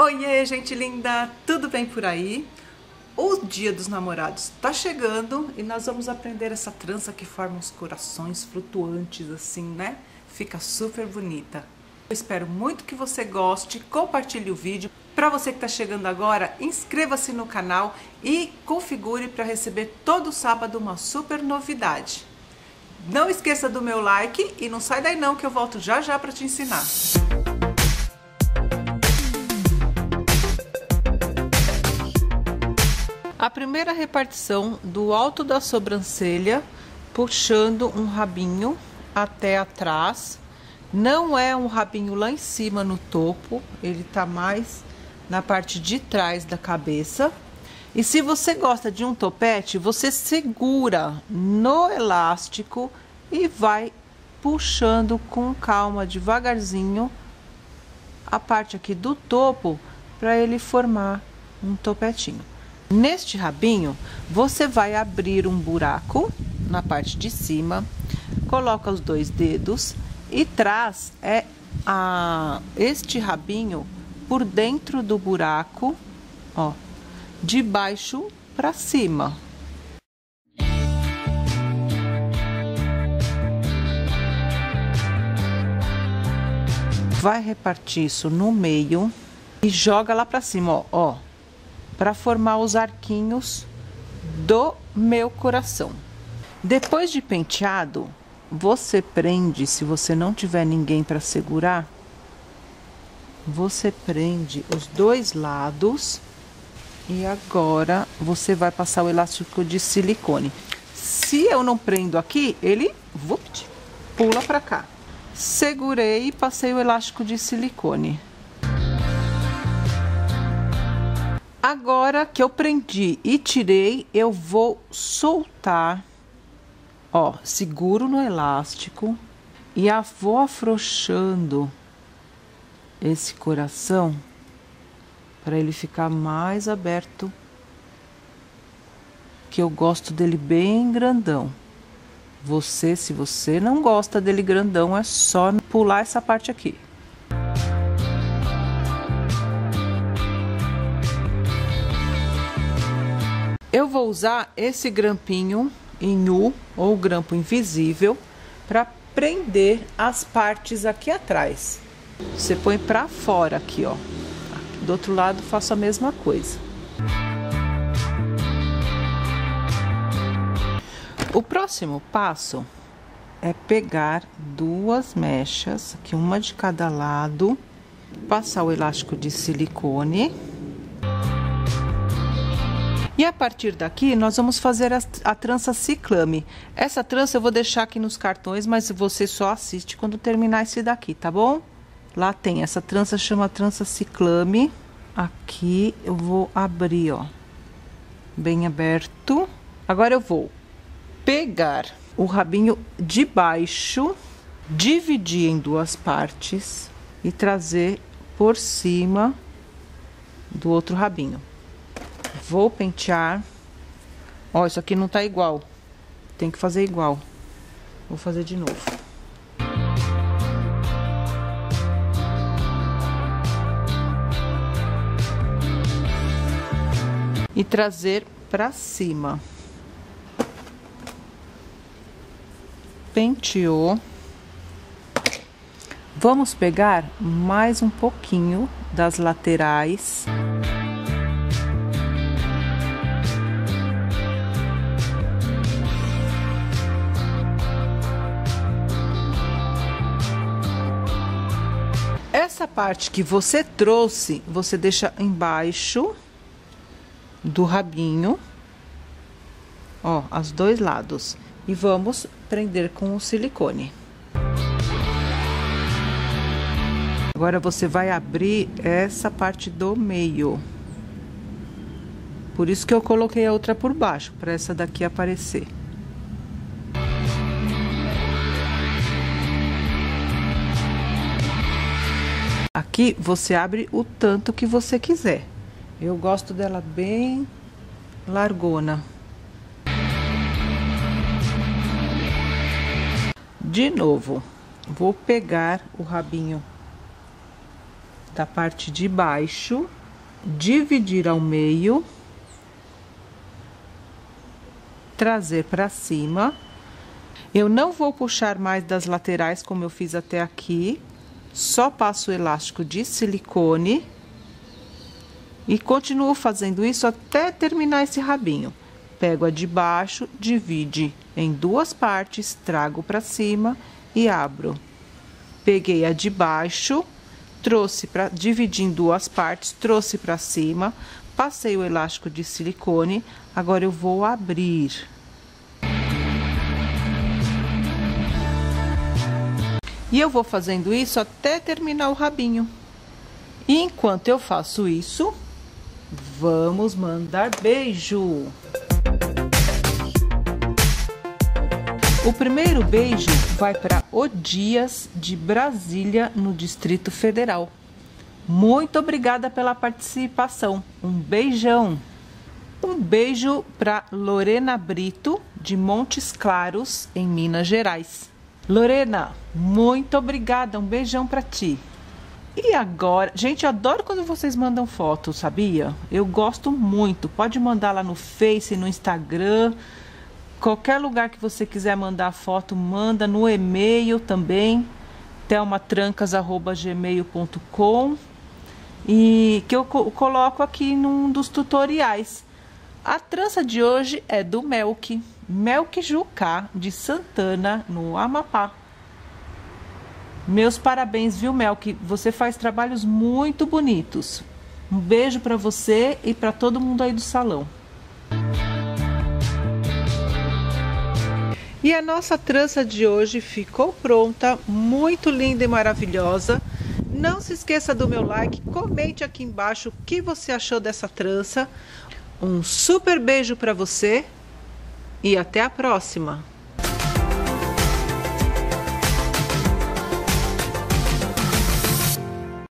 Oiê, gente linda! Tudo bem por aí? O dia dos namorados tá chegando e nós vamos aprender essa trança que forma uns corações flutuantes assim, né? Fica super bonita. Eu espero muito que você goste, compartilhe o vídeo. Para você que está chegando agora, inscreva-se no canal e configure para receber todo sábado uma super novidade. Não esqueça do meu like e não sai daí não que eu volto já já para te ensinar. A primeira repartição do alto da sobrancelha, puxando um rabinho até atrás. Não é um rabinho lá em cima no topo, ele tá mais na parte de trás da cabeça. E se você gosta de um topete, você segura no elástico e vai puxando com calma, devagarzinho, a parte aqui do topo para ele formar um topetinho. Neste rabinho, você vai abrir um buraco na parte de cima, coloca os dois dedos e traz é a este rabinho por dentro do buraco, ó, de baixo para cima. Vai repartir isso no meio e joga lá para cima, ó, ó para formar os arquinhos do meu coração. Depois de penteado, você prende, se você não tiver ninguém para segurar, você prende os dois lados e agora você vai passar o elástico de silicone. Se eu não prendo aqui, ele vupt, pula para cá. Segurei e passei o elástico de silicone. Agora que eu prendi e tirei, eu vou soltar. Ó, seguro no elástico e vou afrouxando esse coração para ele ficar mais aberto. Que eu gosto dele bem grandão. Você, se você não gosta dele grandão, é só pular essa parte aqui. Eu vou usar esse grampinho em U ou grampo invisível para prender as partes aqui atrás. Você põe para fora aqui, ó. Do outro lado faço a mesma coisa. O próximo passo é pegar duas mechas, aqui uma de cada lado, passar o elástico de silicone e a partir daqui, nós vamos fazer a, a, trança ciclame. Essa trança eu vou deixar aqui nos cartões, mas você só assiste quando terminar esse daqui, tá bom? Lá tem, essa trança chama trança ciclame. Aqui eu vou abrir, ó, bem aberto. Agora eu vou pegar o rabinho de baixo, dividir em duas partes e trazer por cima do outro rabinho. Vou pentear. Ó, isso aqui não tá igual. Tem que fazer igual. Vou fazer de novo. E trazer pra cima. Penteou. Vamos pegar mais um pouquinho das laterais. Essa parte que você trouxe, você deixa embaixo do rabinho, ó, os dois lados. E vamos prender com o silicone. Agora você vai abrir essa parte do meio. Por isso que eu coloquei a outra por baixo, para essa daqui aparecer. Aqui você abre o tanto que você quiser. Eu gosto dela bem largona. De novo, vou pegar o rabinho da parte de baixo, dividir ao meio, trazer para cima. Eu não vou puxar mais das laterais como eu fiz até aqui, só passo o elástico de silicone e continuo fazendo isso até terminar esse rabinho. Pego a de baixo, divide em duas partes, trago para cima e abro. Peguei a de baixo, trouxe para dividir em duas partes, trouxe para cima, passei o elástico de silicone, agora eu vou abrir. E eu vou fazendo isso até terminar o rabinho. E enquanto eu faço isso, vamos mandar beijo. O primeiro beijo vai para o Dias de Brasília, no Distrito Federal. Muito obrigada pela participação. Um beijão. Um beijo para Lorena Brito, de Montes Claros, em Minas Gerais. Lorena, muito obrigada. Um beijão para ti. E agora, gente, eu adoro quando vocês mandam fotos, sabia? Eu gosto muito. Pode mandar lá no Face, no Instagram. Qualquer lugar que você quiser mandar foto, manda no e-mail também, telmatrancas.gmail.com e que eu coloco aqui num dos tutoriais. A trança de hoje é do Melk, Melk Jucá, de Santana, no Amapá. Meus parabéns, viu, Melk? Você faz trabalhos muito bonitos. Um beijo para você e para todo mundo aí do salão. E a nossa trança de hoje ficou pronta, muito linda e maravilhosa. Não se esqueça do meu like, comente aqui embaixo o que você achou dessa trança. Um super beijo para você e até a próxima!